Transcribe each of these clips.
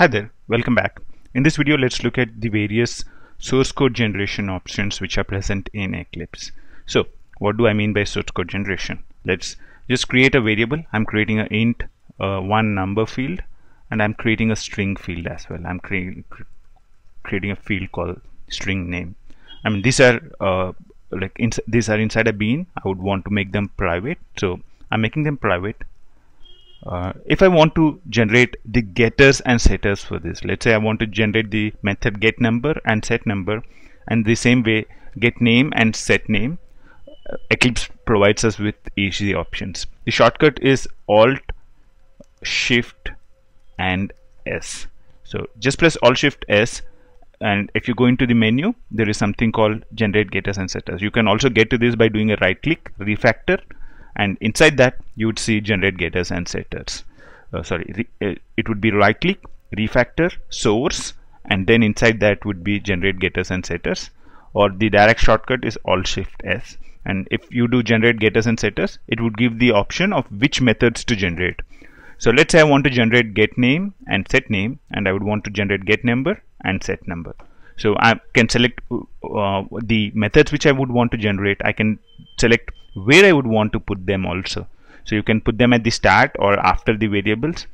Hi there, welcome back. In this video, let's look at the various source code generation options which are present in Eclipse. So, what do I mean by source code generation? Let's just create a variable. I'm creating an int uh, one number field and I'm creating a string field as well. I'm cre creating a field called string name. I mean, these are uh, like these are inside a bean. I would want to make them private. So, I'm making them private uh, if I want to generate the getters and setters for this let's say I want to generate the method get number and set number and the same way get name and set name uh, Eclipse provides us with easy options. The shortcut is alt shift and S. So just press alt shift S and if you go into the menu there is something called generate getters and setters. You can also get to this by doing a right click refactor and inside that you would see generate getters and setters. Uh, sorry uh, it would be right click refactor source and then inside that would be generate getters and setters. Or the direct shortcut is alt shift s. And if you do generate getters and setters it would give the option of which methods to generate. So let's say I want to generate get name and set name and I would want to generate get number and set number so I can select uh, the methods which I would want to generate. I can select where I would want to put them also. So you can put them at the start or after the variables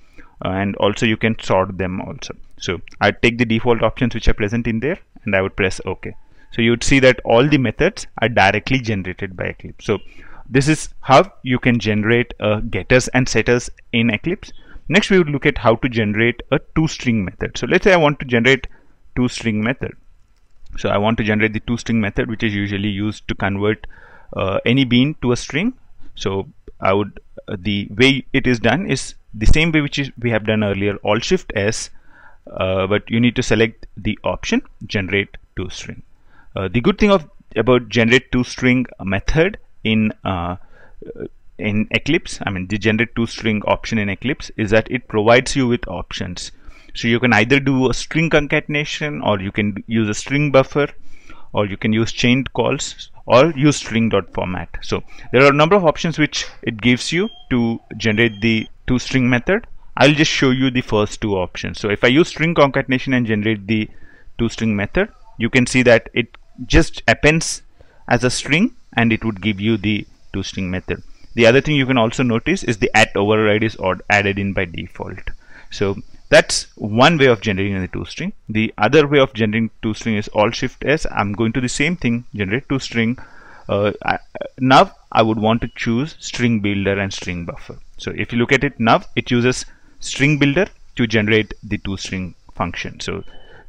uh, and also you can sort them also. So I take the default options which are present in there and I would press OK. So you would see that all the methods are directly generated by Eclipse. So this is how you can generate uh, getters and setters in Eclipse. Next we would look at how to generate a toString method. So let's say I want to generate toString method. So I want to generate the toString method which is usually used to convert uh, any bean to a string. So I would uh, the way it is done is the same way which is we have done earlier alt shift s uh, but you need to select the option generate to string uh, the good thing of about generate to string method in uh, in Eclipse I mean the generate to string option in Eclipse is that it provides you with options so you can either do a string concatenation or you can use a string buffer or you can use chained calls or use string dot format so there are a number of options which it gives you to generate the to string method. I'll just show you the first two options. So if I use string concatenation and generate the to string method you can see that it just appends as a string and it would give you the to string method. The other thing you can also notice is the at override is added in by default. So that's one way of generating the toString. The other way of generating toString is Alt Shift S. I'm going to the same thing, generate toString. Uh, I, now I would want to choose string builder and string buffer. So if you look at it now, it uses string builder to generate the toString function. So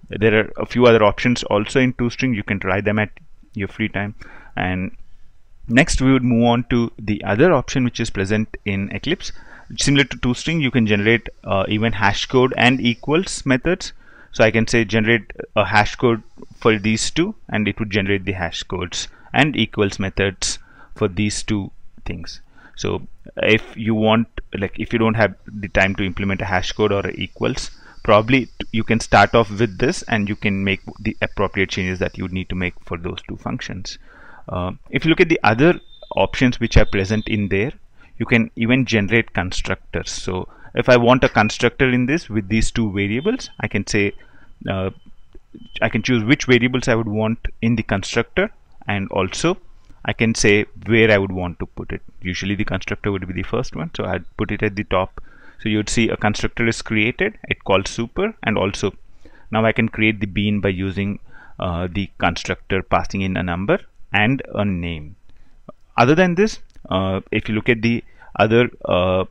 there are a few other options also in toString. You can try them at your free time. And next we would move on to the other option which is present in Eclipse. Similar to toString you can generate uh, even hash code and equals methods. So I can say generate a hash code for these two and it would generate the hash codes and equals methods for these two things. So if you want like if you don't have the time to implement a hash code or equals probably you can start off with this and you can make the appropriate changes that you would need to make for those two functions uh, if you look at the other options which are present in there you can even generate constructors. So if I want a constructor in this with these two variables I can say uh, I can choose which variables I would want in the constructor and also I can say where I would want to put it. Usually the constructor would be the first one so I'd put it at the top. So you'd see a constructor is created it calls super and also now I can create the bean by using uh, the constructor passing in a number and a name. Other than this uh, if you look at the other uh,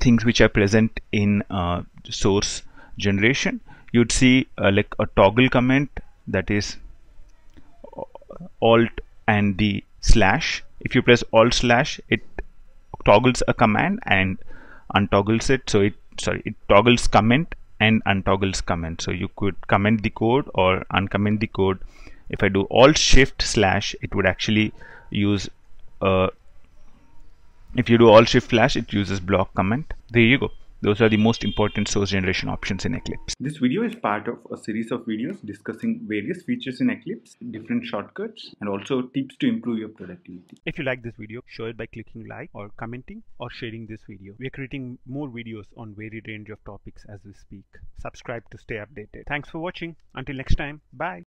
things which are present in uh, source generation you'd see like a toggle comment that is alt and the slash. If you press alt slash it toggles a command and untoggles it. So it sorry it toggles comment and untoggles comment. So you could comment the code or uncomment the code if I do alt shift slash it would actually use uh, if you do alt shift slash it uses block comment there you go Those are the most important source generation options in Eclipse. This video is part of a series of videos discussing various features in Eclipse, different shortcuts, and also tips to improve your productivity. If you like this video, show it by clicking like or commenting or sharing this video. We are creating more videos on varied range of topics as we speak. Subscribe to stay updated. Thanks for watching. Until next time, bye.